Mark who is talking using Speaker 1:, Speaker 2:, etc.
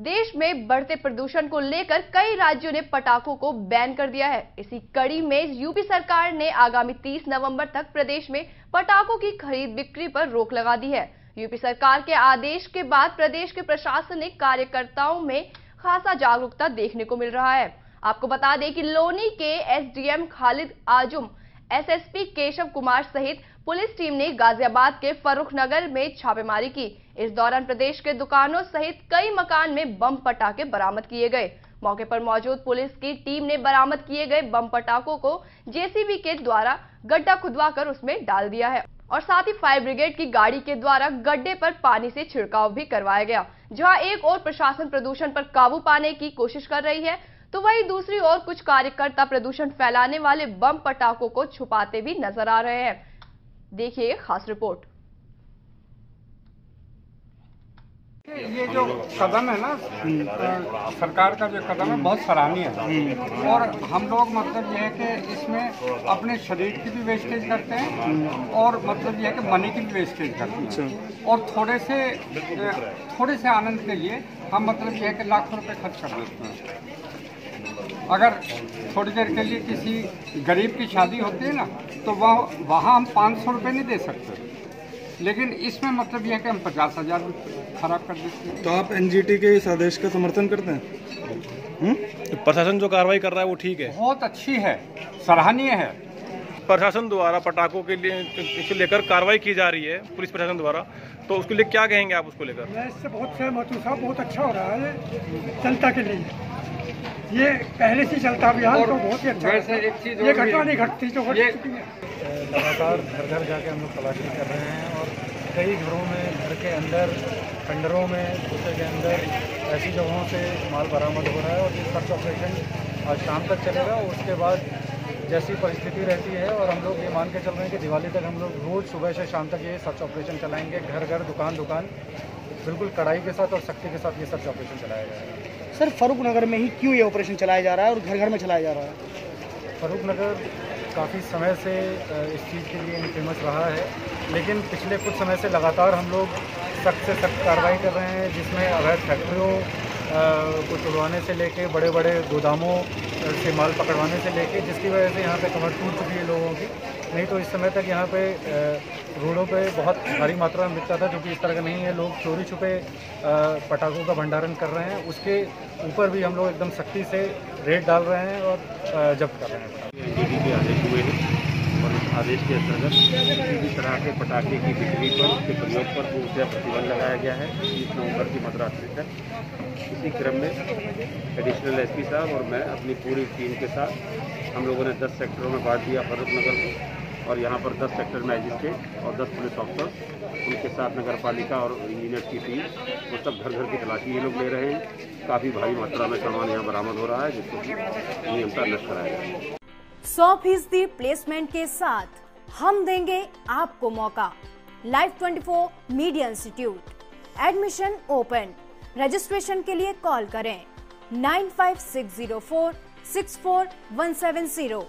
Speaker 1: देश में बढ़ते प्रदूषण को लेकर कई राज्यों ने पटाखों को बैन कर दिया है। इसी कड़ी में यूपी सरकार ने आगामी 30 नवंबर तक प्रदेश में पटाखों की खरीद बिक्री पर रोक लगा दी है। यूपी सरकार के आदेश के बाद प्रदेश के प्रशासनिक कार्यकर्ताओं में खासा जागरूकता देखने को मिल रहा है। आपको बता दें कि लोनी के एसडीएम खालिद आजुम, एसएसपी केशव कुमार सहित पुलिस टीम ने गाजियाबाद के फरुख नगर में छापेमारी की। इस दौरान प्रदेश के दुकानों सहित कई मकान में बम पटाखे बरामद किए गए। मौके पर मौजूद पुलिस की टीम ने बरामद किए गए बम पटाखों को जेसीबी के द्वारा गड्ढा खुदवा कर उसमें डाल दिया है और साथ ही फायर ब्रिगेड की गाड़ी के द्वारा गड्ढे पर पानी से छिड़काव भी करवाया गया, जहाँ एक और प्रशासन प्रदूषण पर काबू पाने की कोशिश कर रही है। तो वहीं दूसरी ओर कुछ कार्यकर्ता प्रदूषण फैलाने वाले बम पटाखों को छुपाते भी नज़र आ रहे हैं। देखिए खास रिपोर्ट।
Speaker 2: ये जो कदम है ना सरकार का जो कदम है बहुत सराहनीय है। और हम लोग मतलब ये है कि इसमें अपने शरीर की भी वेस्टेज करते हैं और मतलब ये है कि मनी की भी वेस्टेज करते हैं। अच्छा। और थोड़े से थोड़े से आनंद के लिए हम मतलब ये है कि लाखों रुपए खर्च कर देते हैं। अगर थोड़ी देर के लिए किसी गरीब की शादी होती है ना तो वह वहाँ हम पाँच सौ रुपये नहीं दे सकते। लेकिन इसमें मतलब यह है कि हम पचास हज़ार खराब कर देते हैं।
Speaker 3: तो आप एनजीटी के इस आदेश का समर्थन करते हैं?
Speaker 4: हम्म? तो प्रशासन जो कार्रवाई कर रहा है वो ठीक है?
Speaker 2: बहुत अच्छी है सराहनीय है।
Speaker 4: प्रशासन द्वारा पटाखों के लिए इसको लेकर कार्रवाई की जा रही है पुलिस प्रशासन द्वारा। तो उसके लिए क्या कहेंगे आप उसको लेकर?
Speaker 5: मैं इससे बहुत सहमत हूँ साहब बहुत अच्छा हो रहा है जनता के लिए। ये पहले से चलता अभियान तो बहुत ही अच्छा
Speaker 2: वैसे एक चीज़
Speaker 5: ये घटना नहीं घटती जो घट चुकी है।
Speaker 6: लगातार घर घर जाके हम लोग तलाशी कर रहे हैं और कई घरों में घर के अंदर खंडरों में कुत्ते के अंदर ऐसी जगहों से माल बरामद हो रहा है और ये सर्च ऑपरेशन आज शाम तक चलेगा और उसके बाद जैसी परिस्थिति रहती है और हम लोग ये मान के चल रहे हैं कि दिवाली तक हम लोग रोज़ सुबह से शाम तक ये सर्च ऑपरेशन चलाएँगे। घर घर दुकान दुकान बिल्कुल कड़ाई के साथ और सख्ती के साथ ये सर्च ऑपरेशन चलाया जाएगा।
Speaker 7: सर फरूख नगर में ही क्यों ये ऑपरेशन चलाया जा रहा है और घर घर में चलाया जा रहा है?
Speaker 6: फरूख नगर काफ़ी समय से इस चीज़ के लिए फ़ेमस रहा है, लेकिन पिछले कुछ समय से लगातार हम लोग सख्त से सख्त कार्रवाई कर रहे हैं, जिसमें अवैध फैक्ट्रियों को तुड़वाने से लेके बड़े बड़े गोदामों से माल पकड़वाने से लेके, जिसकी वजह से यहाँ पे कमर टूट चुकी है लोगों की। नहीं तो इस समय तक यहाँ पे रोडों पे बहुत भारी मात्रा में बिकता था क्योंकि इस तरह का नहीं है। लोग चोरी छुपे पटाखों का भंडारण कर रहे हैं। उसके ऊपर भी हम लोग एकदम सख्ती से रेट डाल रहे हैं और जब्त कर रहे हैं।
Speaker 8: के आदेश इस के अंतर्गत किसी तरह के पटाखे की बिक्री पर, उसके प्रयोग पर पूर्ण प्रतिबंध लगाया गया है। तीस नवंबर की मध्यरात्रि तक। इसी क्रम में एडिशनल एसपी साहब और मैं अपनी पूरी टीम के साथ हम लोगों ने 10 सेक्टरों में बांट दिया फरूख नगर को। और यहाँ पर 10 सेक्टर मैजिस्ट्रेट और 10 पुलिस ऑफिसर उनके साथ नगर पालिका और इंजीनियर की टीम वो सब घर घर की तलाशी ये लोग ले रहे हैं। काफ़ी भारी मात्रा में सामान यहाँ बरामद हो रहा है, जिसको नियमता नष्ट कराया जाए
Speaker 9: सौ फ़ीसदी प्लेसमेंट के साथ हम देंगे आपको मौका। Life 24 media institute admission open registration के लिए कॉल करें। Nine five six zero four six four one seven zero